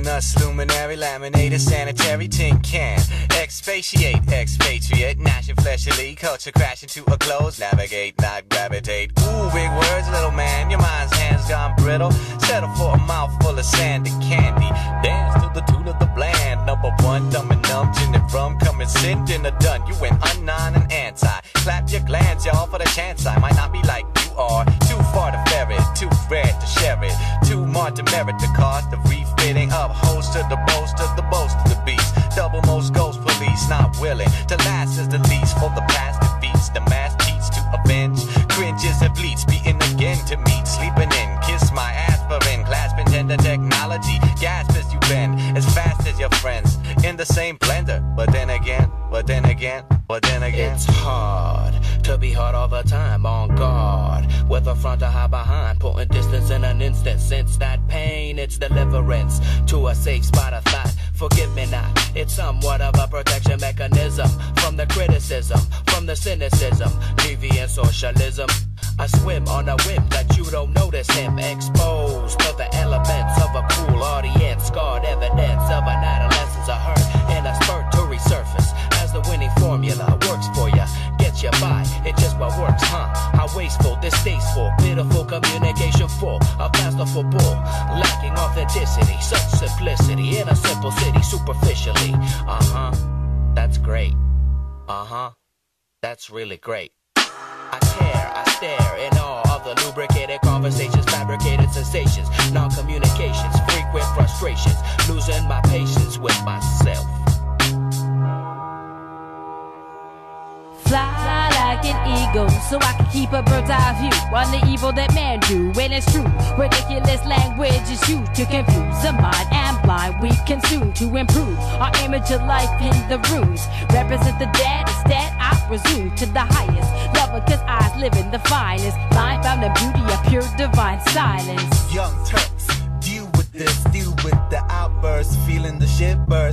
luminous, luminary, laminated, sanitary tin can. Expatiate, expatriate, gnashing fleshly, culture crash into a close, navigate, not gravitate. Ooh, big words, little man, your mind's hands gone brittle. Settle for a mouthful of sand and candy. Dance to the tune of the bland. Number one, dumb and numb, gin and rum, coming sin, dinner done. You went unknown and anti. Clap your glands, y'all, for the chance I might not be like you are. Too far to ferret, too rare to share it. Too much to merit the cost Host to the boast of the boast of the beast. Double most ghost police, not willing to last as the least for the past defeats. The mass cheats to avenge. Cringes and bleeds, beating again to meet. Sleeping in, kiss my aspirin. Clasping tender technology. Gasp as you bend, as fast as your friends. In the same blender. But then again, but then again, but then again. It's hard to be hard all the time, on guard. With a front to hide behind, putting distance in an instant. Since that pain, it's deliverance to a safe spot of thought. Forgive me not, it's somewhat of a protection mechanism from the criticism, from the cynicism, deviant socialism. I swim on a whim that you don't notice him exposed to the elements of a cool audience, scarred authenticity, such simplicity in a simple city, superficially. Uh huh, that's great. Uh huh, that's really great. I care, I stare in awe of the lubricated conversations, fabricated sensations, non communications, frequent frustrations, losing my patience with myself. Eagle, so I can keep a bird's eye view on the evil that man do. When it's true, ridiculous language is used to confuse the mind and blind. We consume to improve our image of life in the rooms. Represent the dead instead, I presume to the highest level, cause eyes live in the finest. Line found the beauty of pure divine silence. Young Turks, deal with this, deal with the outburst, feeling the shivers,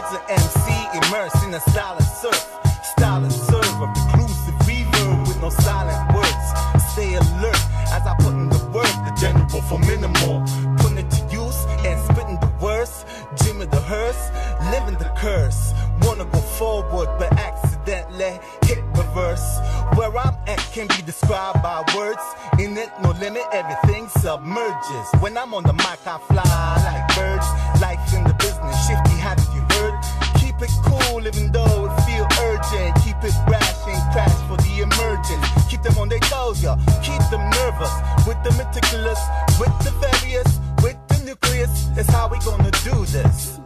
words. The MC immersed in a of surf, style of serve, a reclusive reverb with no silent words. Stay alert as I put in the work, the general for minimal, putting it to use and spitting the worst. Jimmy the hearse, living the curse. Wanna go forward, but accidentally hit reverse. Where I'm at can be described by words. In it, no limit, everything submerges. When I'm on the mic, I fly like birds. Life in the business, shifty, haven't you them nervous. With the meticulous, with the various, with the nucleus, that's how we gonna do this.